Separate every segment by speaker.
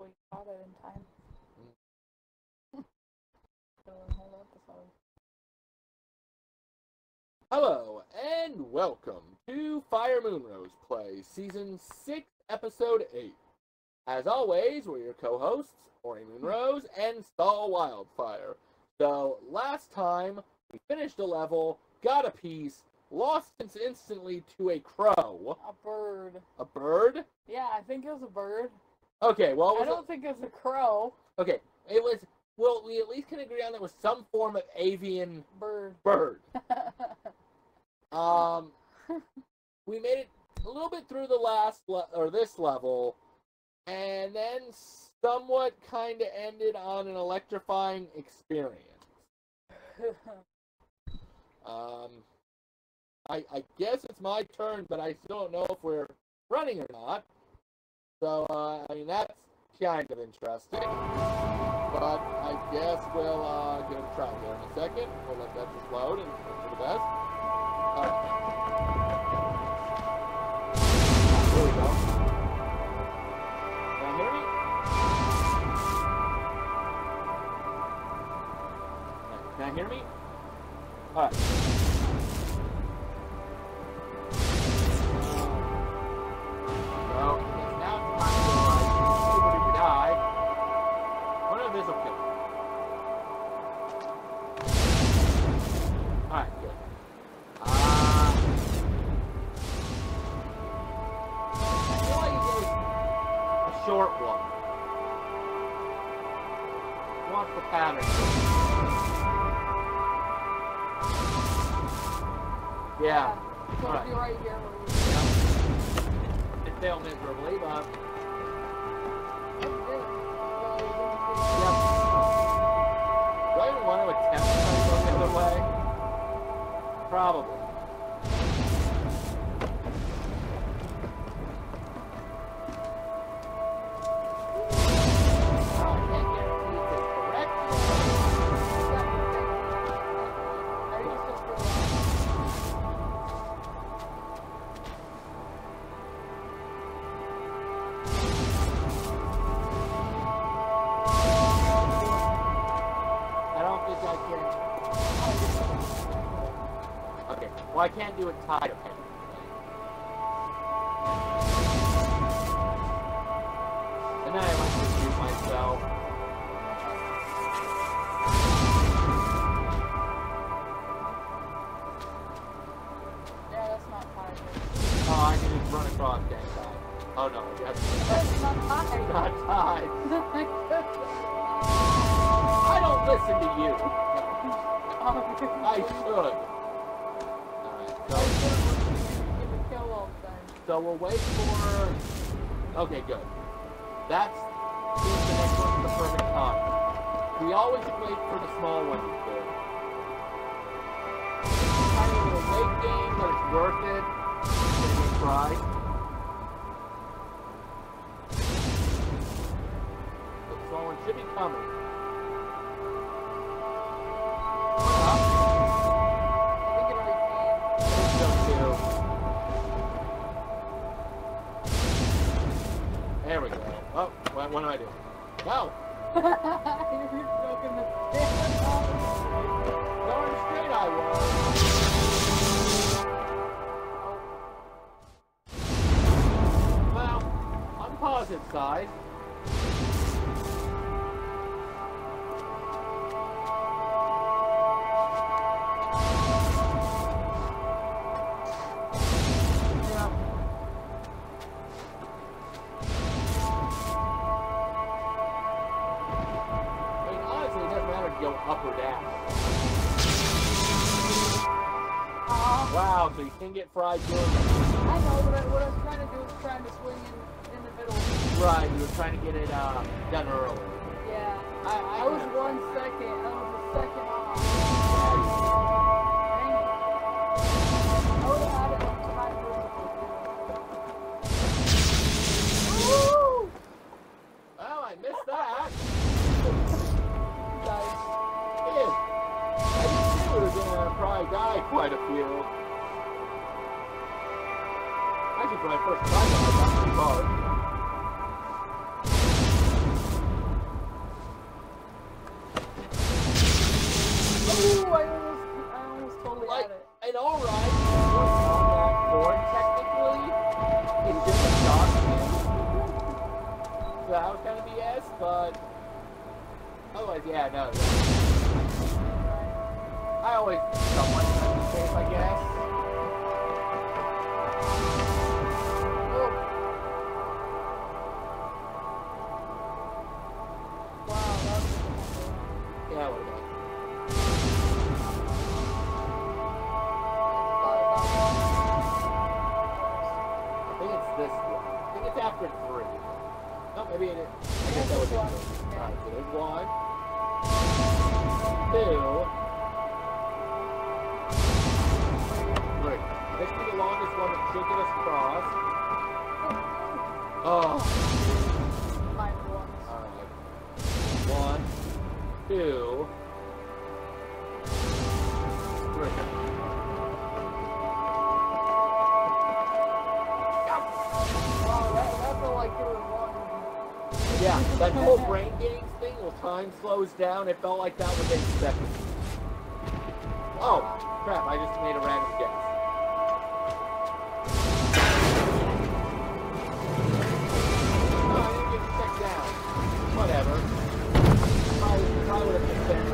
Speaker 1: We caught it in time. Mm. so.
Speaker 2: Hello and welcome to Fire Moonrose Play Season 6, Episode 8. As always, we're your co-hosts, Aurian Moonrose hmm. and Sol Wildfire. So, last time, we finished a level, got a piece, lost ins- instantly to a crow.
Speaker 1: A bird.
Speaker 2: A bird?
Speaker 1: Yeah, I think it was a bird.
Speaker 2: Okay, well, it
Speaker 1: I don't think it was a crow.
Speaker 2: okay, it was, well, we at least can agree on there was some form of avian
Speaker 1: Bird.
Speaker 2: bird. Um, we made it a little bit through the last le- or this level, and then somewhat kind of ended on an electrifying experience. Um, I I guess it's my turn, but I still don't know if we're running or not. So uh, I mean that's kind of interesting. But I guess we'll uh, give it a try here in a second. We'll let that just load and hope for the best. Here we go. Can hear me? Can you hear me? Alright. Short one. The pattern. Yeah.
Speaker 1: So
Speaker 2: Alright.
Speaker 1: it'll be right here where.
Speaker 2: It failed miserably, but
Speaker 1: That's good. Well, we're going
Speaker 2: yeah. Do I even want to attempt to to go the other way? Probably. Well I can't do it tied apparently. We'll wait for. Okay, good. That's the next one's the perfect time. We always wait for the small one to do. Kind of a late game, but it's worth it. Give it a try. The small one should be coming. What, what am I doing? No! Darn straight I was. Well, the positive side. Fried doing.
Speaker 1: I know, but I- what I was trying to do was trying to swing in, in the middle.
Speaker 2: Right, you were trying to get it uh, done early.
Speaker 1: Yeah.
Speaker 2: I, I,
Speaker 1: I was one second. I was a second off. Dang it. I would have had it on time Woo!
Speaker 2: Well, I missed that.
Speaker 1: Guys,
Speaker 2: Yeah. I didn't think we were gonna probably die quite a few. when I first tried them, I got too far.
Speaker 1: Ooh, I almost, I almost totally had it.
Speaker 2: Alright, on board technically, in different documents. so that was kind of BS, but otherwise, yeah, no. I always safe, I guess. down. It felt like that within seconds. Oh, crap, I just made a random guess. Oh, I didn't get down. Whatever. I, would have been.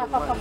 Speaker 2: Apa.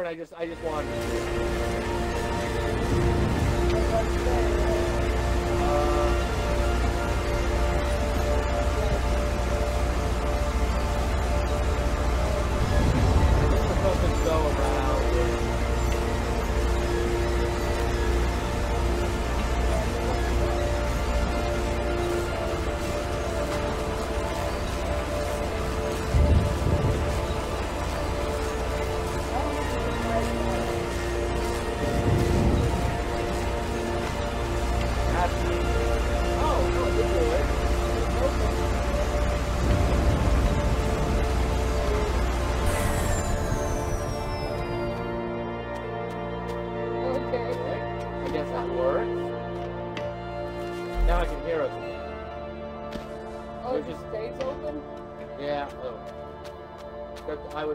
Speaker 2: Turn. I just, I just wanted.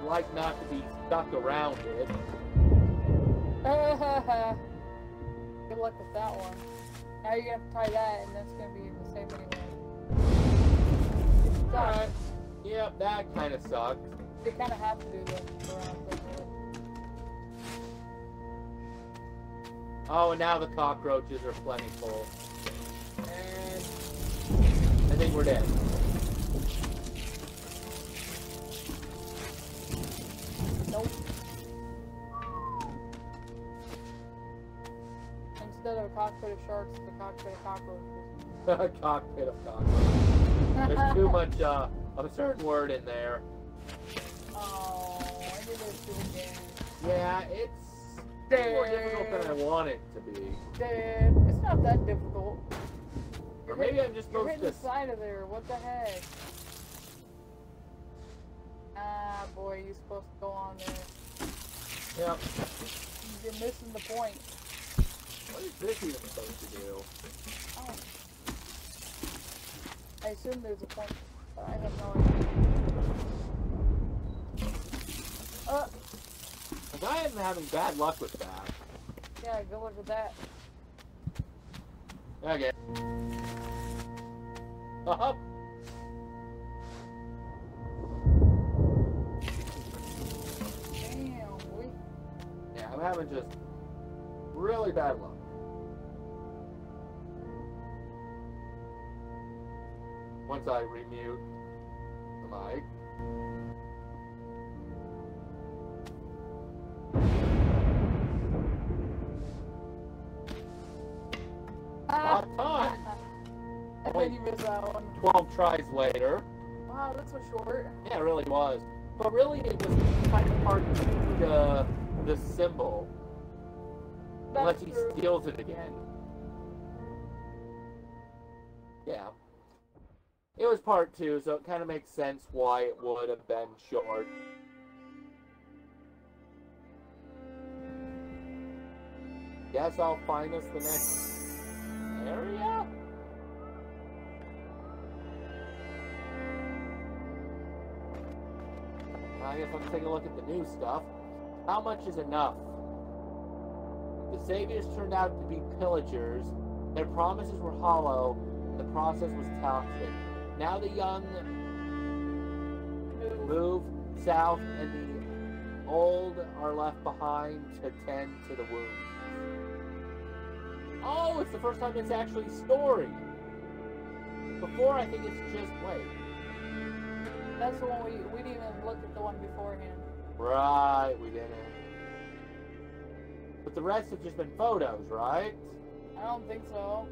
Speaker 2: Would like not to be stuck around it.
Speaker 1: Good luck with that one. Now you're gonna have to try that, and that's gonna be the same anyway.
Speaker 2: Alright. Yep, that kind of sucks.
Speaker 1: They kind of have to do the around thing.
Speaker 2: Oh, and now the cockroaches are plentiful. And I think we're dead.
Speaker 1: Cockpit of sharks, it's a cockpit of cockroaches.
Speaker 2: Cockpit of cockroaches. There's too much uh, of a certain word in there.
Speaker 1: Oh, I knew this again.
Speaker 2: Yeah, it's Damn. more difficult than I want it to be.
Speaker 1: Dude, it's not that difficult.
Speaker 2: Or maybe I'm just supposed
Speaker 1: You're
Speaker 2: to.
Speaker 1: the side of there. What the heck? Ah, boy, you're supposed to go on there.
Speaker 2: Yep.
Speaker 1: You're missing the point.
Speaker 2: What is this even supposed to do?
Speaker 1: Oh. I assume there's a point, but I have no idea. Uh,
Speaker 2: I am having bad luck with that.
Speaker 1: yeah, good luck with that.
Speaker 2: Okay. Uh-huh.
Speaker 1: Damn, boy.
Speaker 2: Yeah, I'm having just really bad luck. Once I remute the mic.
Speaker 1: Ah!
Speaker 2: Time.
Speaker 1: and then you miss that one.
Speaker 2: 12 tries later.
Speaker 1: Wow, that's so short.
Speaker 2: Yeah, it really was. But really, it was kind of hard to the, the symbol. Unless
Speaker 1: That's
Speaker 2: he
Speaker 1: true.
Speaker 2: steals it again. Yeah. It was part two, so it kind of makes sense why it would have been short. Guess I'll find us the next area? I guess let's take a look at the new stuff. How much is enough? The saviors turned out to be pillagers. Their promises were hollow. and The process was toxic. Now the young move south, and the old are left behind to tend to the wounds. Oh, it's the first time it's actually story. Before, I think it's just wait.
Speaker 1: That's the one we we didn't even look at the one beforehand.
Speaker 2: Right, we didn't. But the rest have just been photos, right?
Speaker 1: I don't think so.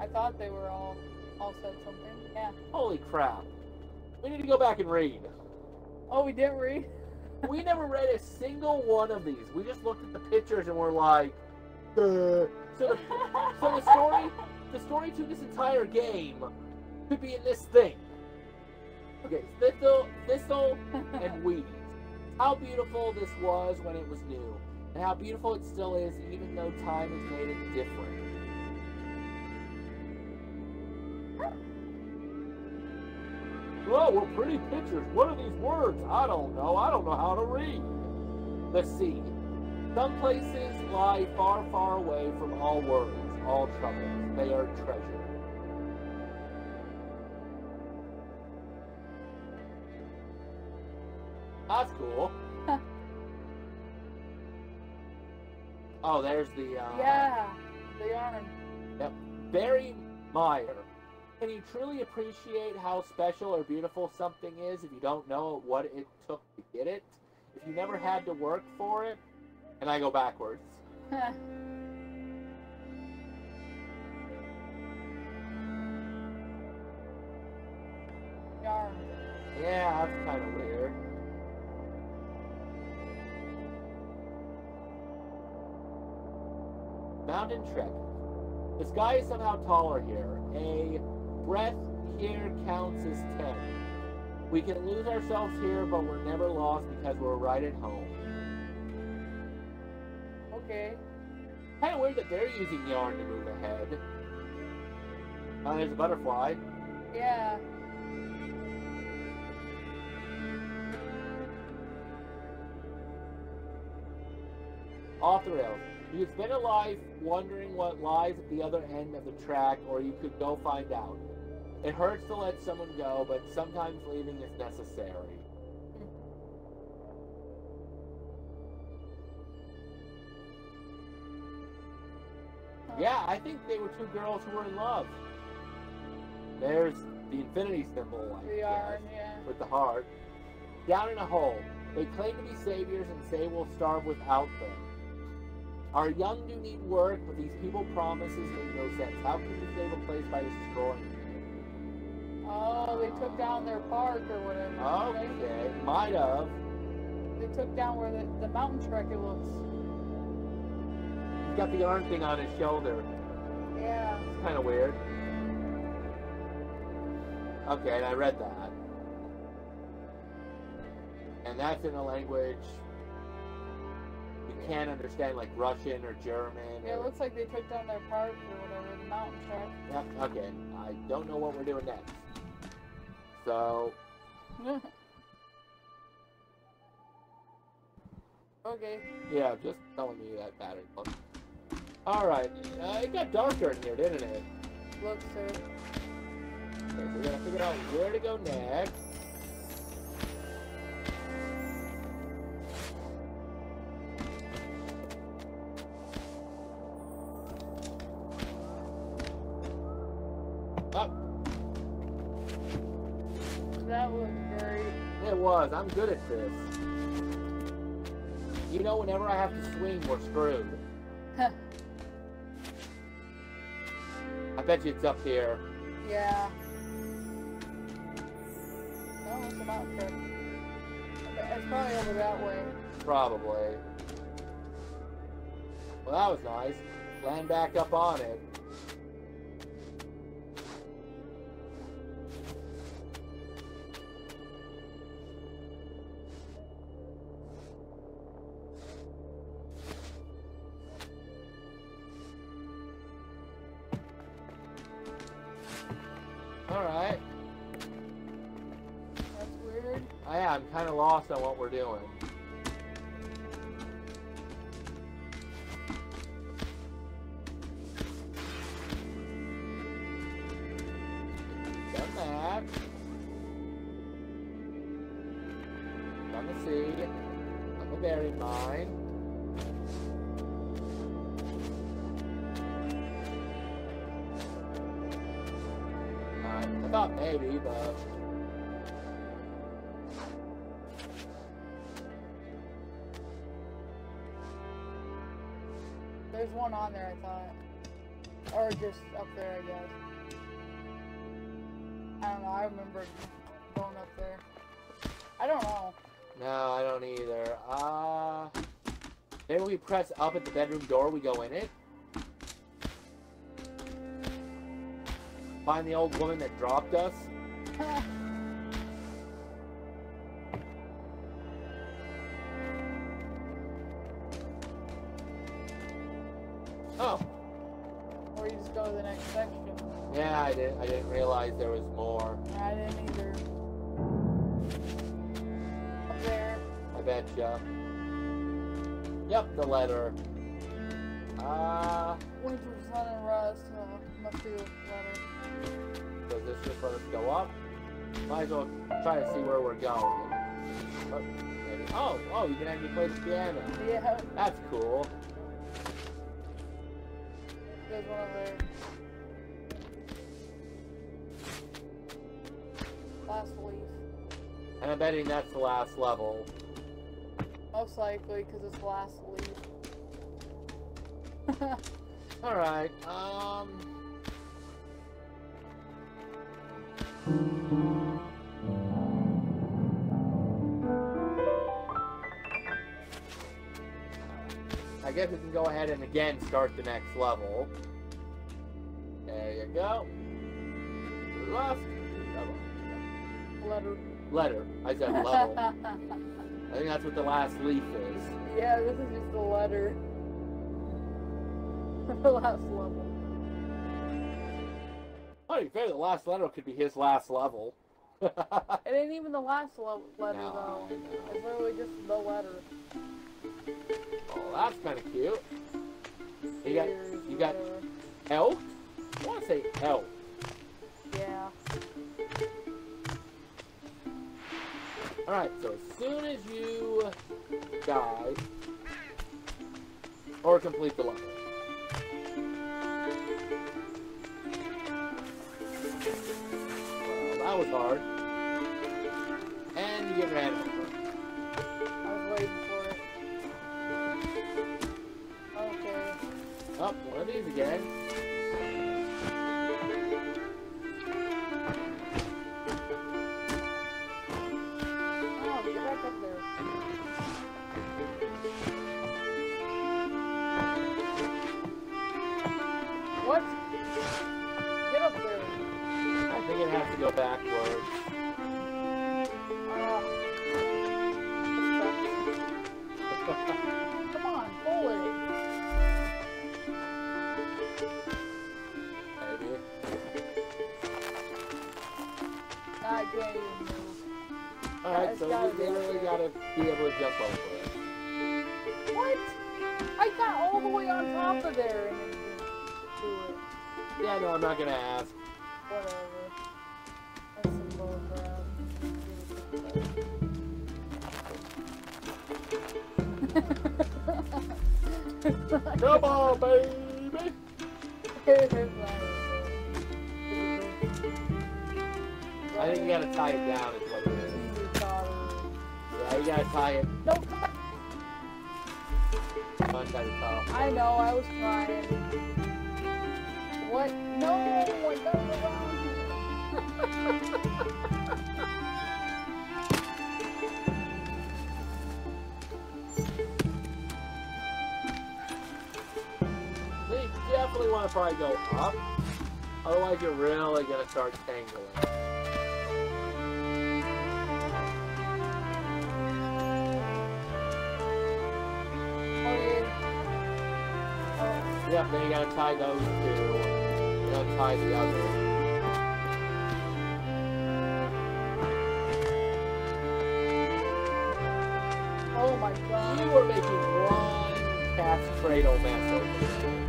Speaker 1: I thought they were all all said something. Yeah.
Speaker 2: Holy crap. We need to go back and read.
Speaker 1: Oh, we didn't read.
Speaker 2: we never read a single one of these. We just looked at the pictures and we're like, "Duh." so the, so the story, the story to this entire game could be in this thing. Okay, thistle, thistle, and weeds. How beautiful this was when it was new, and how beautiful it still is, even though time has made it different. Whoa, well, pretty pictures. What are these words? I don't know. I don't know how to read. The sea. Some places lie far, far away from all worries, all troubles. They are treasure. That's cool. oh, there's the uh,
Speaker 1: Yeah, they are.
Speaker 2: Barry Meyer. Can you truly appreciate how special or beautiful something is if you don't know what it took to get it? If you never had to work for it? And I go backwards.
Speaker 1: Yarn.
Speaker 2: Yeah, that's kind of weird. Mountain trek. The sky is somehow taller here. A breath here counts as ten. We can lose ourselves here, but we're never lost because we're right at home.
Speaker 1: Okay.
Speaker 2: Kind of weird that they're using yarn to move ahead. Oh, there's a butterfly.
Speaker 1: Yeah.
Speaker 2: Off the rails. You could spend a life wondering what lies at the other end of the track, or you could go find out. It hurts to let someone go, but sometimes leaving is necessary. Yeah, I think they were two girls who were in love. There's the infinity symbol, I
Speaker 1: The
Speaker 2: guess,
Speaker 1: yarn, yeah.
Speaker 2: with the heart. Down in a hole. They claim to be saviors and say we'll starve without them. Our young do need work, but these people promises make no sense. How can you save a place by destroying it?
Speaker 1: Oh, they took down their park or whatever. right?
Speaker 2: Okay, might have.
Speaker 1: They took down where the, the mountain trek it looks.
Speaker 2: He's got the arm thing on his shoulder.
Speaker 1: Yeah.
Speaker 2: It's kind of weird. Okay, and I read that. And that's in a language you can't understand, like Russian or German.
Speaker 1: Yeah, it looks like they took down their park or whatever, the mountain trek.
Speaker 2: Yep, okay, I don't know what we're doing next. So,
Speaker 1: okay.
Speaker 2: yeah, just telling me that battery. Alright, uh, it got darker in here, didn't it?
Speaker 1: Looks it.
Speaker 2: Okay, so we gotta figure out where to go next. Oh,
Speaker 1: That was great.
Speaker 2: it was. I'm good at this. You know, whenever I have to swing, we're screwed. I bet you it's up here.
Speaker 1: Yeah. No, it's a mountain trek. I bet It's probably over that way.
Speaker 2: Probably. Well, that was nice. Land back up on it. Kind of lost on what we're doing. The I thought maybe, but
Speaker 1: on there, I thought. Or just up there, I guess. I don't know, I remember going up there. I don't know.
Speaker 2: No, I don't either. Uh, maybe we press up at the bedroom door, we go in it. Find the old woman that dropped us. Oh,
Speaker 1: or you just go to the next section.
Speaker 2: yeah, I didn't. I didn't realize there was more.
Speaker 1: I didn't either. Up there.
Speaker 2: I betcha. Yep, the letter. Uh,
Speaker 1: Winter, sun, and rust. Uh, must be a letter.
Speaker 2: does this just let us go up? Might as well try to see where we're going. Oh. Oh, oh, you can actually play the piano.
Speaker 1: Yeah,
Speaker 2: That's cool.
Speaker 1: There's one there. Last leaf.
Speaker 2: And I'm betting that's the last level.
Speaker 1: Most likely, because it's the last leaf.
Speaker 2: Alright, um... I guess we can go ahead and again start the next level. You go. Left.
Speaker 1: letter.
Speaker 2: Letter. I said level. I think that's what the last leaf is.
Speaker 1: yeah, this is just a letter. the last level.
Speaker 2: Oh, to be fair, the last letter could be his last level.
Speaker 1: It ain't even the last le- letter
Speaker 2: No,
Speaker 1: though. It's literally just the letter.
Speaker 2: Oh, that's kind of cute. You got, you got elk? I want to say elk.
Speaker 1: Yeah.
Speaker 2: Alright, so as soon as you die, or complete the level. Well, that was hard. And you get ran over.
Speaker 1: I was waiting for it. Okay.
Speaker 2: Up, one of these again.
Speaker 1: On top of there and then do it.
Speaker 2: Yeah, no, I'm not gonna ask.
Speaker 1: Whatever. That's some bull crap.
Speaker 2: Come on, baby! I think you gotta tie it down is what it is. Yeah, you gotta tie it.
Speaker 1: No, come on.
Speaker 2: Untie the.
Speaker 1: I know, I was trying. What? No, I got it around.
Speaker 2: You definitely wanna probably go up. Otherwise you're really gonna start tangling. Yep, then you gotta tie those two. You gotta tie the other.
Speaker 1: oh my god.
Speaker 2: You were making one cat's cradle mess over there.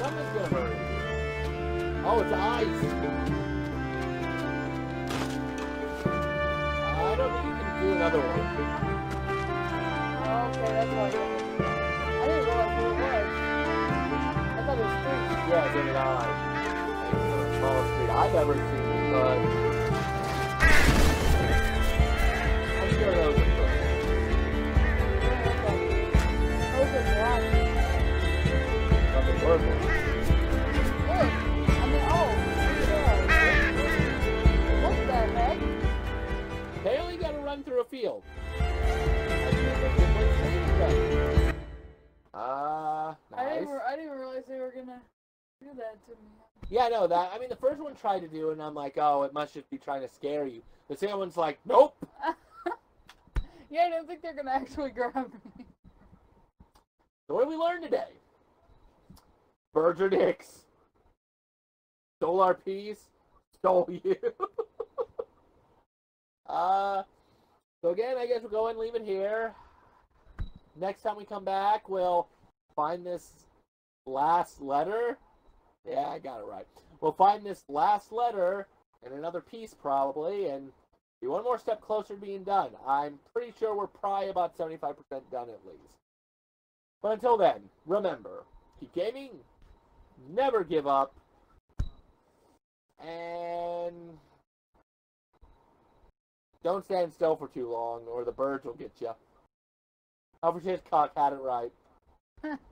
Speaker 2: Something's gonna
Speaker 1: hurt.
Speaker 2: Oh, it's ice. I don't think you can do another one.
Speaker 1: Okay, that's why. I didn't realize who it was. I thought it was three.
Speaker 2: Yeah, it's in an eye. Street. I've never seen, but. Apparently, you gotta run through a field. I think that's a good thing then. Ah,
Speaker 1: I
Speaker 2: nice.
Speaker 1: didn't, I didn't realize they were gonna do that to me.
Speaker 2: Yeah, no, that. I mean, the first one tried to do, and I'm like, oh, it must just be trying to scare you. The second one's like, nope.
Speaker 1: Yeah, I don't think they're gonna actually grab me.
Speaker 2: So what did we learn today? Birds are dicks. Stole our peas. Stole you. uh, so again, I guess we'll go and leave it here. Next time we come back, we'll find this last letter. Yeah, I got it right. We'll find this last letter and another piece probably, and be one more step closer to being done. I'm pretty sure we're probably about 75% done at least. But until then, remember, keep gaming, never give up, and don't stand still for too long or the birds will get you. Alfred Hitchcock had it right.